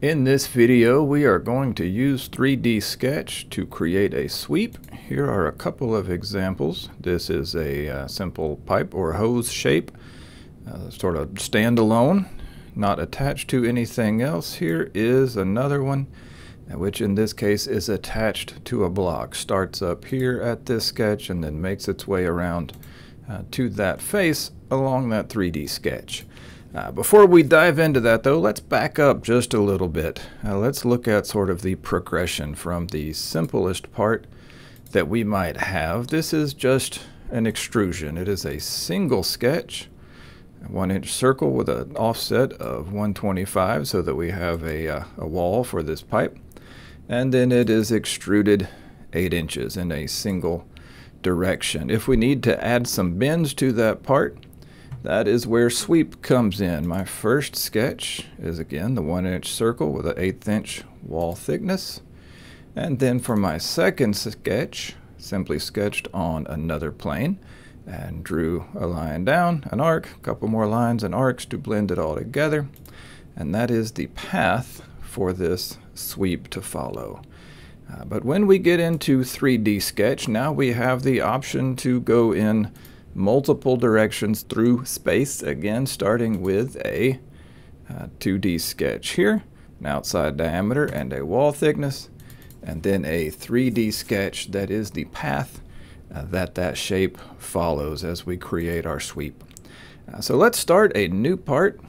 In this video, we are going to use 3D Sketch to create a sweep. Here are a couple of examples. This is a uh, simple pipe or hose shape, uh, sort of standalone, not attached to anything else. Here is another one, uh, which in this case is attached to a block. Starts up here at this sketch and then makes its way around uh, to that face along that 3D sketch. Uh, before we dive into that, though, let's back up just a little bit. Uh, let's look at sort of the progression from the simplest part that we might have. This is just an extrusion. It is a single sketch, a one inch circle with an offset of 125 so that we have a, uh, a wall for this pipe. And then it is extruded 8 inches in a single direction. If we need to add some bends to that part, that is where sweep comes in. My first sketch is again the one inch circle with an eighth inch wall thickness. And then for my second sketch, simply sketched on another plane and drew a line down, an arc, a couple more lines and arcs to blend it all together. And that is the path for this sweep to follow. Uh, but when we get into 3D Sketch, now we have the option to go in multiple directions through space, again starting with a uh, 2D sketch here, an outside diameter and a wall thickness, and then a 3D sketch that is the path uh, that that shape follows as we create our sweep. Uh, so let's start a new part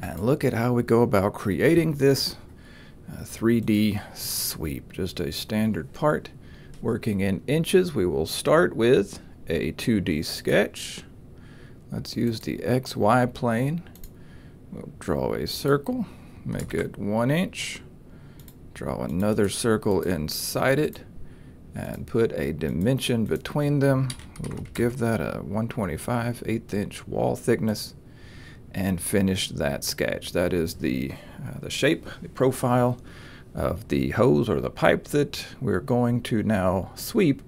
and look at how we go about creating this 3D uh, sweep. Just a standard part working in inches. We will start with a 2D sketch. Let's use the XY plane. We'll draw a circle, make it one inch. Draw another circle inside it and put a dimension between them. We'll give that a 125 eighth inch wall thickness and finish that sketch. That is the, uh, the shape, the profile of the hose or the pipe that we're going to now sweep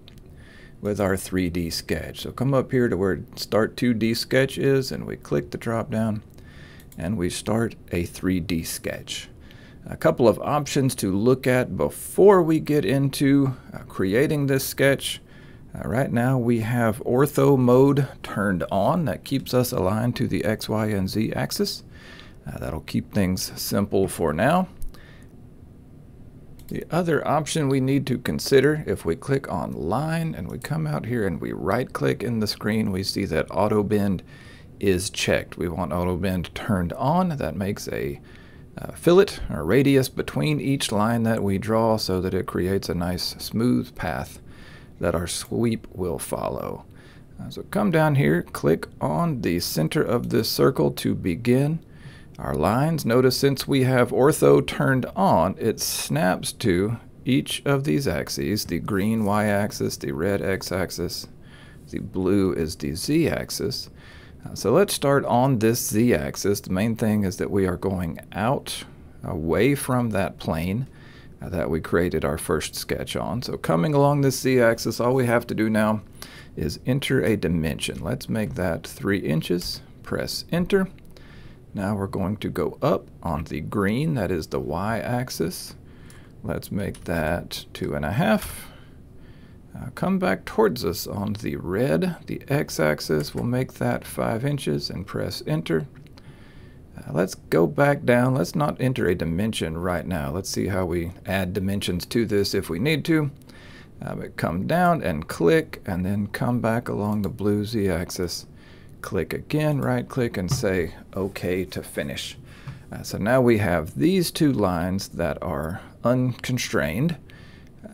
with our 3D sketch. So come up here to where Start 2D Sketch is, and we click the drop down, and we start a 3D sketch. A couple of options to look at before we get into uh, creating this sketch. Uh, right now we have ortho mode turned on. That keeps us aligned to the X, Y, and Z axis. Uh, that'll keep things simple for now. The other option we need to consider, if we click on line and we come out here and we right click in the screen, we see that auto bend is checked. We want auto bend turned on. That makes a uh, fillet or radius between each line that we draw so that it creates a nice smooth path that our sweep will follow. Uh, so come down here, click on the center of this circle to begin our lines. Notice since we have ortho turned on, it snaps to each of these axes, the green y-axis, the red x-axis, the blue is the z-axis. Uh, so let's start on this z-axis. The main thing is that we are going out away from that plane uh, that we created our first sketch on. So coming along this z-axis, all we have to do now is enter a dimension. Let's make that 3 inches. Press enter. Now we're going to go up on the green, that is the y-axis. Let's make that two and a half. Uh, come back towards us on the red, the x-axis. We'll make that five inches and press enter. Uh, let's go back down. Let's not enter a dimension right now. Let's see how we add dimensions to this if we need to. Uh, but come down and click and then come back along the blue z-axis click again, right click and say OK to finish. Uh, so now we have these two lines that are unconstrained. Uh,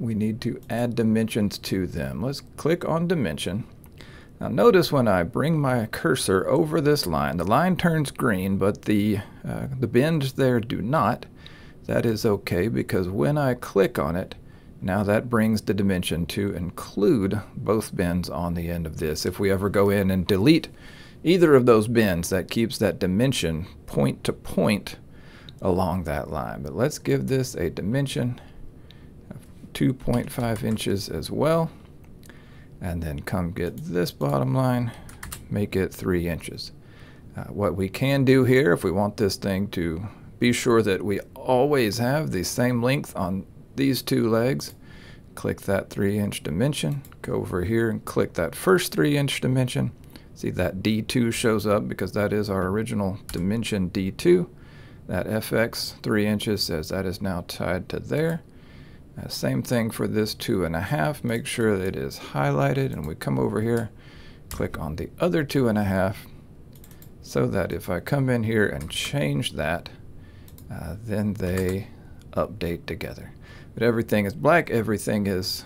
we need to add dimensions to them. Let's click on dimension. Now notice when I bring my cursor over this line, the line turns green, but the, uh, the bends there do not. That is okay because when I click on it, now that brings the dimension to include both bends on the end of this. If we ever go in and delete either of those bends, that keeps that dimension point to point along that line. But let's give this a dimension of 2.5 inches as well. And then come get this bottom line, make it 3 inches. Uh, what we can do here, if we want this thing to be sure that we always have the same length on these two legs. Click that 3 inch dimension, go over here and click that first 3 inch dimension. See that D2 shows up because that is our original dimension D2. That FX 3 inches says that is now tied to there. Uh, same thing for this two and a half. Make sure that it is highlighted and we come over here, click on the other two and a half so that if I come in here and change that, uh, then they update together. But everything is black, everything is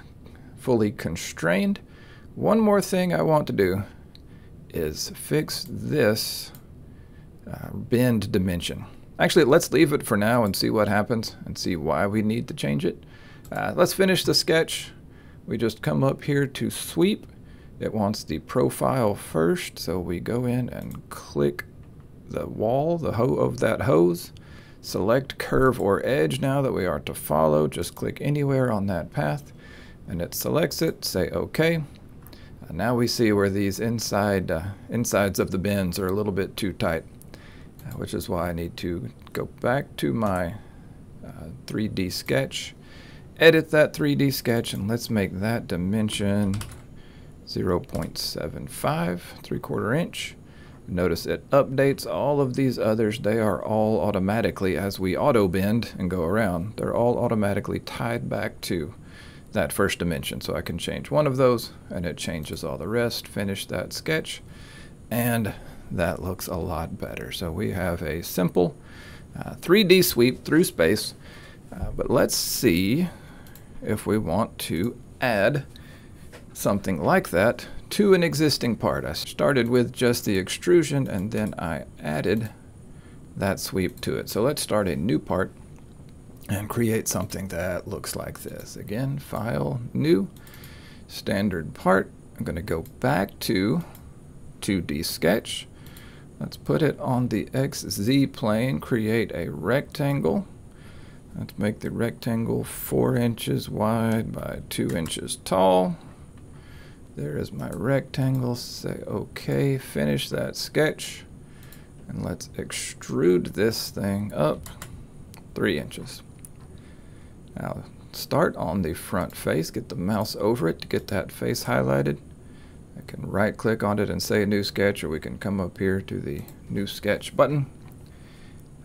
fully constrained. One more thing I want to do is fix this uh, bend dimension. Actually, let's leave it for now and see what happens and see why we need to change it. Uh, let's finish the sketch. We just come up here to sweep. It wants the profile first, so we go in and click the wall the ho of that hose. Select curve or edge now that we are to follow. Just click anywhere on that path and it selects it. Say OK. Uh, now we see where these inside uh, insides of the bends are a little bit too tight which is why I need to go back to my uh, 3D sketch, edit that 3D sketch, and let's make that dimension 0.75, 3 quarter inch. Notice it updates all of these others. They are all automatically, as we auto bend and go around, they're all automatically tied back to that first dimension. So I can change one of those and it changes all the rest. Finish that sketch and that looks a lot better. So we have a simple uh, 3D sweep through space, uh, but let's see if we want to add something like that to an existing part. I started with just the extrusion and then I added that sweep to it. So let's start a new part and create something that looks like this. Again, file, new, standard part. I'm going to go back to 2D sketch Let's put it on the XZ plane, create a rectangle. Let's make the rectangle 4 inches wide by 2 inches tall. There is my rectangle. Say OK, finish that sketch. And let's extrude this thing up 3 inches. Now start on the front face, get the mouse over it to get that face highlighted. I can right click on it and say new sketch or we can come up here to the new sketch button.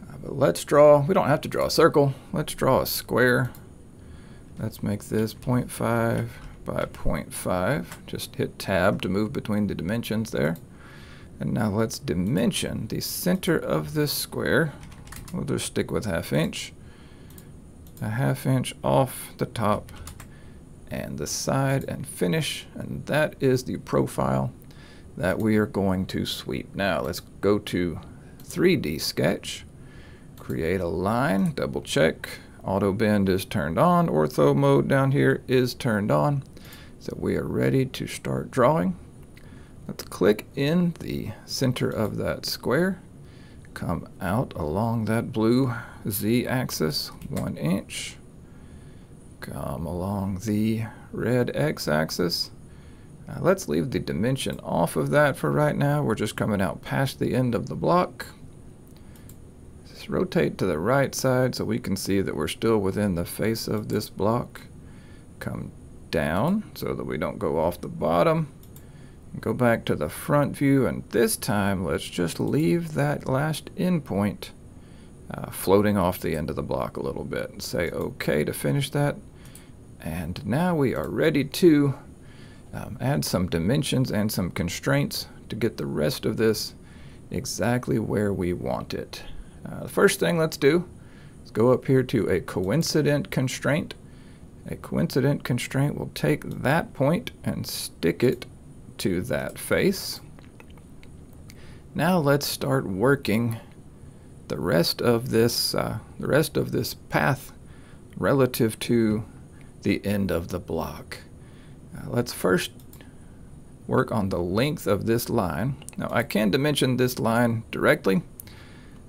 Uh, but let's draw, we don't have to draw a circle, let's draw a square. Let's make this 0.5 by 0.5. Just hit tab to move between the dimensions there. And now let's dimension the center of this square. We'll just stick with half inch. A half inch off the top and the side and finish and that is the profile that we are going to sweep. Now let's go to 3D sketch, create a line, double check, auto bend is turned on, ortho mode down here is turned on. So we are ready to start drawing. Let's click in the center of that square, come out along that blue Z axis, one inch, come along the red x-axis. Let's leave the dimension off of that for right now. We're just coming out past the end of the block. Just rotate to the right side so we can see that we're still within the face of this block. Come down so that we don't go off the bottom. Go back to the front view and this time let's just leave that last endpoint uh, floating off the end of the block a little bit. And say OK to finish that. And now we are ready to um, add some dimensions and some constraints to get the rest of this exactly where we want it. Uh, the first thing let's do is go up here to a coincident constraint. A coincident constraint will take that point and stick it to that face. Now let's start working the rest of this uh, the rest of this path relative to the end of the block. Uh, let's first work on the length of this line. Now I can dimension this line directly,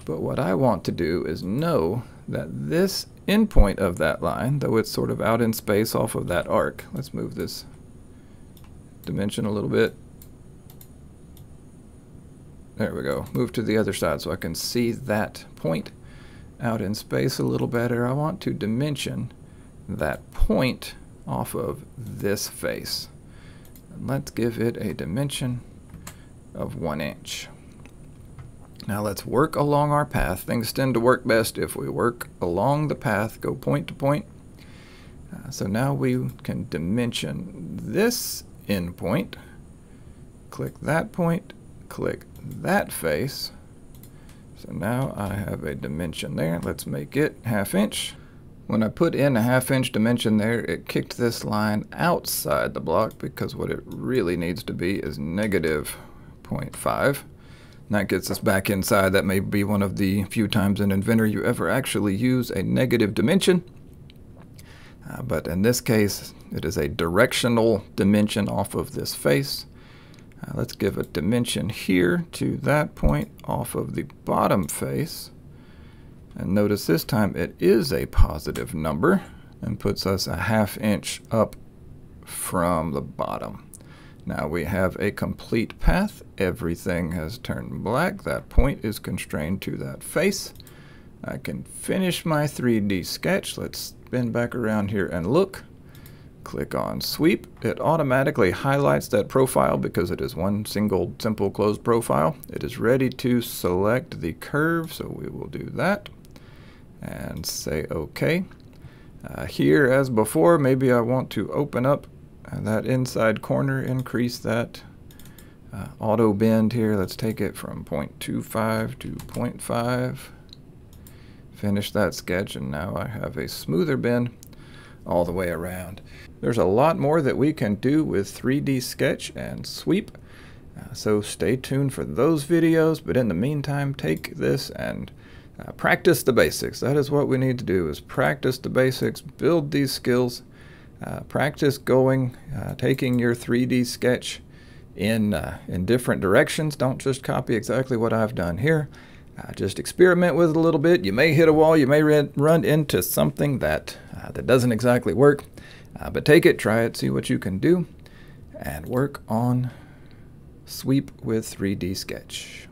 but what I want to do is know that this endpoint of that line, though it's sort of out in space off of that arc, let's move this dimension a little bit. There we go. Move to the other side so I can see that point out in space a little better, I want to dimension that point off of this face. Let's give it a dimension of one inch. Now let's work along our path. Things tend to work best if we work along the path, go point to point. Uh, so now we can dimension this endpoint. Click that point, click that face. So now I have a dimension there. Let's make it half inch. When I put in a half inch dimension there, it kicked this line outside the block because what it really needs to be is negative 0.5. That gets us back inside. That may be one of the few times in Inventor you ever actually use a negative dimension. Uh, but in this case, it is a directional dimension off of this face. Uh, let's give a dimension here to that point off of the bottom face. And notice this time it is a positive number and puts us a half inch up from the bottom. Now we have a complete path. Everything has turned black. That point is constrained to that face. I can finish my 3D sketch. Let's spin back around here and look. Click on sweep. It automatically highlights that profile because it is one single simple closed profile. It is ready to select the curve, so we will do that and say OK. Uh, here, as before, maybe I want to open up that inside corner, increase that uh, auto bend here. Let's take it from 0.25 to 0.5. Finish that sketch, and now I have a smoother bend all the way around. There's a lot more that we can do with 3D Sketch and Sweep. Uh, so stay tuned for those videos, but in the meantime, take this and uh, practice the basics. That is what we need to do is practice the basics, build these skills, uh, practice going, uh, taking your 3D sketch in, uh, in different directions. Don't just copy exactly what I've done here. Uh, just experiment with it a little bit. You may hit a wall. You may run into something that, uh, that doesn't exactly work. but take it, try it, see what you can do, and work on Sweep with 3D Sketch.